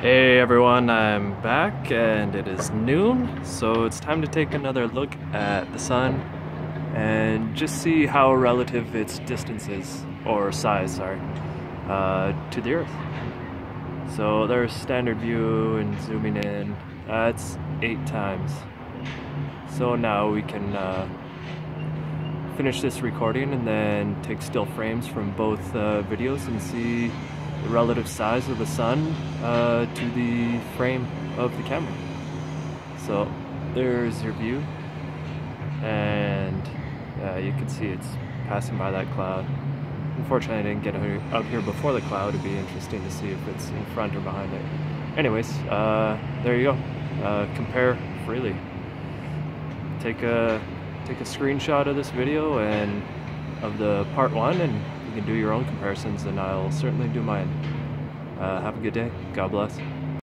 Hey everyone, I'm back and it is noon, so it's time to take another look at the sun and just see how relative its distance is, or size, sorry, uh, to the Earth. So there's standard view and zooming in, that's eight times. So now we can uh, finish this recording and then take still frames from both uh, videos and see the relative size of the sun uh, to the frame of the camera. So there's your view and uh, you can see it's passing by that cloud. Unfortunately I didn't get out here before the cloud. It'd be interesting to see if it's in front or behind it. Anyways, uh, there you go. Uh, compare freely. Take a take a screenshot of this video and of the part one and you can do your own comparisons and I'll certainly do mine. Uh, have a good day. God bless.